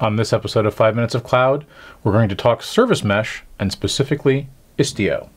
On this episode of 5 Minutes of Cloud, we're going to talk Service Mesh and specifically Istio.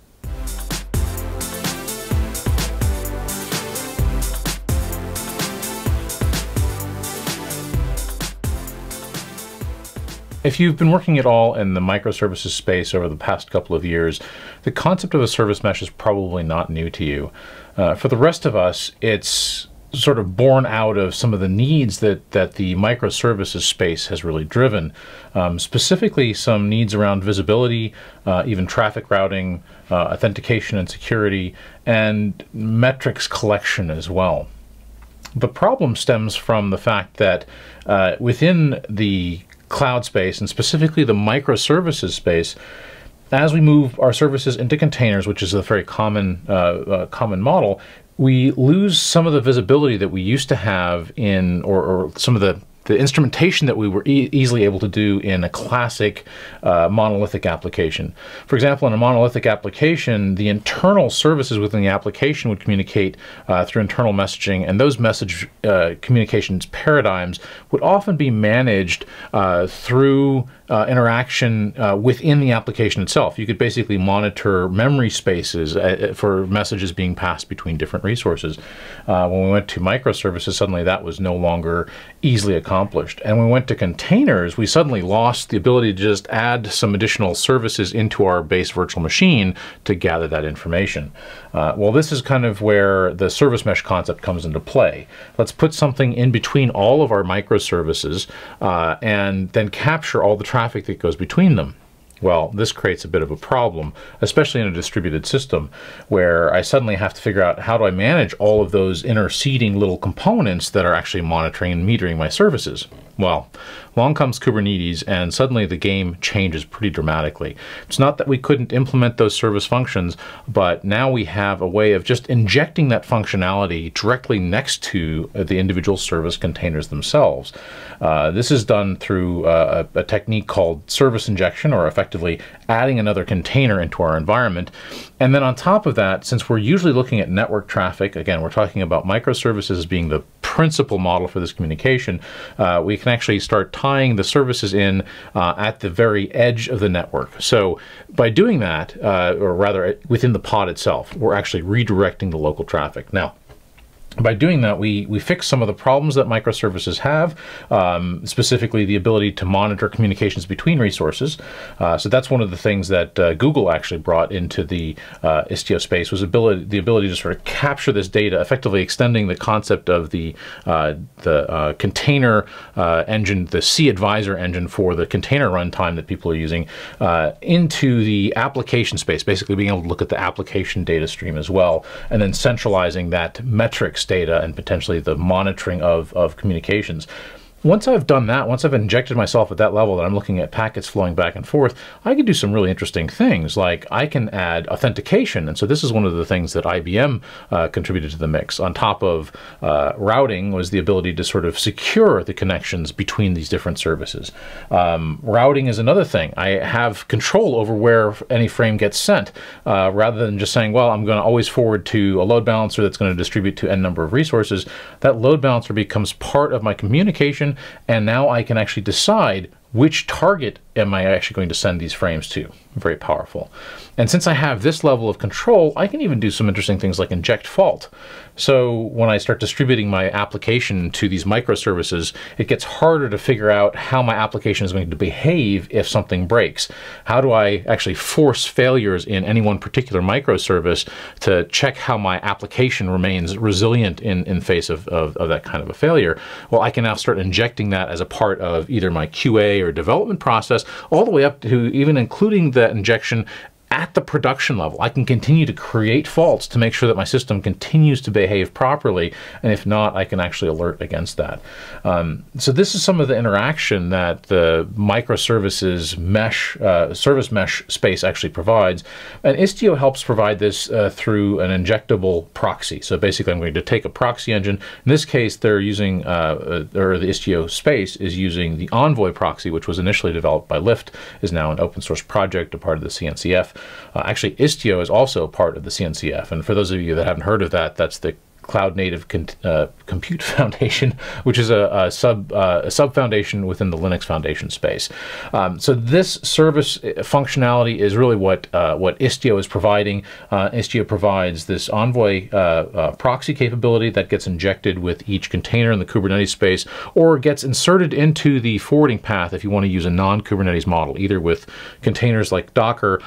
If you've been working at all in the microservices space over the past couple of years, the concept of a service mesh is probably not new to you. Uh, for the rest of us, it's sort of born out of some of the needs that, that the microservices space has really driven. Um, specifically, some needs around visibility, uh, even traffic routing, uh, authentication and security, and metrics collection as well. The problem stems from the fact that uh, within the cloud space, and specifically the microservices space, as we move our services into containers, which is a very common uh, uh, common model, we lose some of the visibility that we used to have in, or, or some of the the instrumentation that we were e easily able to do in a classic uh, monolithic application. For example, in a monolithic application, the internal services within the application would communicate uh, through internal messaging, and those message uh, communications paradigms would often be managed uh, through uh, interaction uh, within the application itself. You could basically monitor memory spaces uh, for messages being passed between different resources. Uh, when we went to microservices, suddenly that was no longer easily accomplished. And when we went to containers, we suddenly lost the ability to just add some additional services into our base virtual machine to gather that information. Uh, well, this is kind of where the service mesh concept comes into play. Let's put something in between all of our microservices uh, and then capture all the traffic that goes between them. Well, this creates a bit of a problem, especially in a distributed system where I suddenly have to figure out how do I manage all of those interceding little components that are actually monitoring and metering my services. Well, along comes Kubernetes and suddenly the game changes pretty dramatically. It's not that we couldn't implement those service functions, but now we have a way of just injecting that functionality directly next to the individual service containers themselves. Uh, this is done through uh, a, a technique called service injection or effectively adding another container into our environment. And then on top of that, since we're usually looking at network traffic, again, we're talking about microservices as being the principal model for this communication, uh, we can actually start tying the services in uh, at the very edge of the network. So by doing that, uh, or rather within the pod itself, we're actually redirecting the local traffic. Now, by doing that, we, we fix some of the problems that microservices have, um, specifically the ability to monitor communications between resources. Uh, so that's one of the things that uh, Google actually brought into the uh, Istio space was ability, the ability to sort of capture this data, effectively extending the concept of the, uh, the uh, container uh, engine, the cAdvisor engine for the container runtime that people are using into the application space, basically being able to look at the application data stream as well, and then centralizing that metrics data and potentially the monitoring of, of communications once I've done that, once I've injected myself at that level that I'm looking at packets flowing back and forth, I can do some really interesting things. Like I can add authentication. And so this is one of the things that IBM uh, contributed to the mix. On top of uh, routing was the ability to sort of secure the connections between these different services. Um, routing is another thing. I have control over where any frame gets sent uh, rather than just saying, well, I'm going to always forward to a load balancer that's going to distribute to n number of resources. That load balancer becomes part of my communication and now I can actually decide which target am I actually going to send these frames to? Very powerful. And since I have this level of control, I can even do some interesting things like inject fault. So when I start distributing my application to these microservices, it gets harder to figure out how my application is going to behave if something breaks. How do I actually force failures in any one particular microservice to check how my application remains resilient in, in face of, of, of that kind of a failure? Well, I can now start injecting that as a part of either my QA development process, all the way up to even including that injection at the production level. I can continue to create faults to make sure that my system continues to behave properly, and if not, I can actually alert against that. Um, so this is some of the interaction that the microservices mesh, uh, service mesh space actually provides, and Istio helps provide this uh, through an injectable proxy. So basically, I'm going to take a proxy engine. In this case, they're using, uh, uh or the Istio space is using the Envoy proxy, which was initially developed by Lyft, is now an open source project, a part of the CNCF. Uh, actually, Istio is also part of the CNCF, and for those of you that haven't heard of that, that's the Cloud Native con- uh, Compute Foundation, which is a, a sub uh, a sub foundation within the Linux Foundation space. Um, so this service uh, functionality is really what uh, what Istio is providing. Uh, Istio provides this Envoy uh, proxy capability that gets injected with each container in the Kubernetes space, or gets inserted into the forwarding path if you want to use a non-Kubernetes model, either with containers like Docker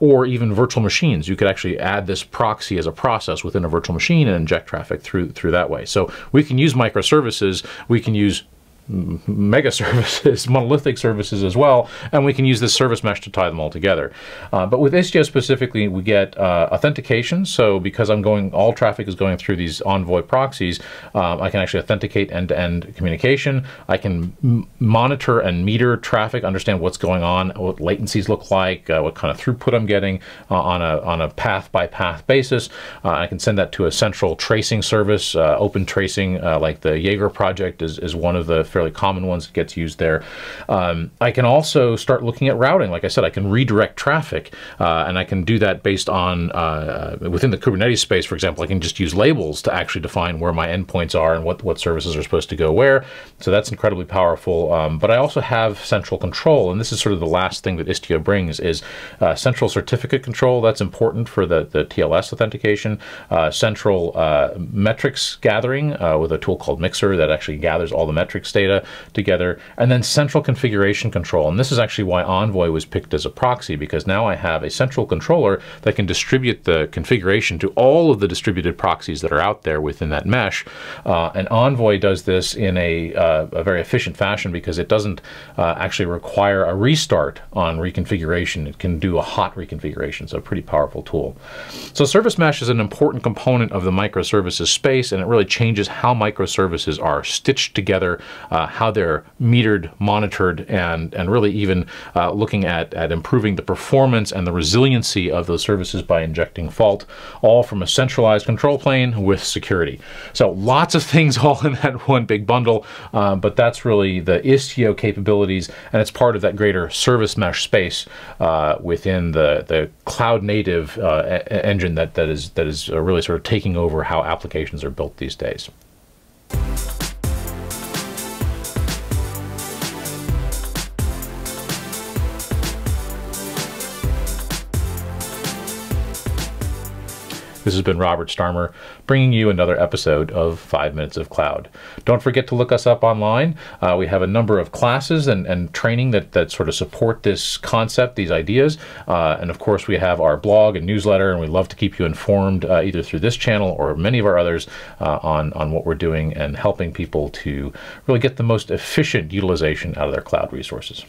or even virtual machines. You could actually add this proxy as a process within a virtual machine and inject traffic through through that way. So we can use microservices. We can use mega services, monolithic services as well, and we can use this service mesh to tie them all together. Uh, but with Istio specifically, we get uh, authentication. So because I'm going, all traffic is going through these Envoy proxies, um, I can actually authenticate end-to-end communication. I can monitor and meter traffic, understand what's going on, what latencies look like, uh, what kind of throughput I'm getting uh, on a on a path by path basis. Uh, I can send that to a central tracing service, uh, open tracing, like the Jaeger project is, is one of the fairly common ones that gets used there. Um, I can also start looking at routing. Like I said, I can redirect traffic, uh, and I can do that based on uh, within the Kubernetes space. For example, I can just use labels to actually define where my endpoints are and what what services are supposed to go where. So that's incredibly powerful. Um, but I also have central control, and this is sort of the last thing that Istio brings is uh, central certificate control. That's important for the the TLS authentication. Uh, central uh, metrics gathering uh, with a tool called Mixer that actually gathers all the metrics data data together, and then central configuration control. And this is actually why Envoy was picked as a proxy, because now I have a central controller that can distribute the configuration to all of the distributed proxies that are out there within that mesh. Uh, and Envoy does this in a, uh, a very efficient fashion because it doesn't uh, actually require a restart on reconfiguration. It can do a hot reconfiguration, so a pretty powerful tool. So Service Mesh is an important component of the microservices space, and it really changes how microservices are stitched together uh, how they're metered, monitored, and, and really even uh, looking at, at improving the performance and the resiliency of those services by injecting fault, all from a centralized control plane with security. So lots of things all in that one big bundle, uh, but that's really the Istio capabilities, and it's part of that greater service mesh space uh, within the, the cloud native uh, engine that, that is, that is really sort of taking over how applications are built these days. This has been Robert Starmer bringing you another episode of 5 Minutes of Cloud. Don't forget to look us up online. Uh, we have a number of classes and, and training that, that sort of support this concept, these ideas. Uh, and of course, we have our blog and newsletter, and we love to keep you informed uh, either through this channel or many of our others uh, on, on what we're doing and helping people to really get the most efficient utilization out of their cloud resources.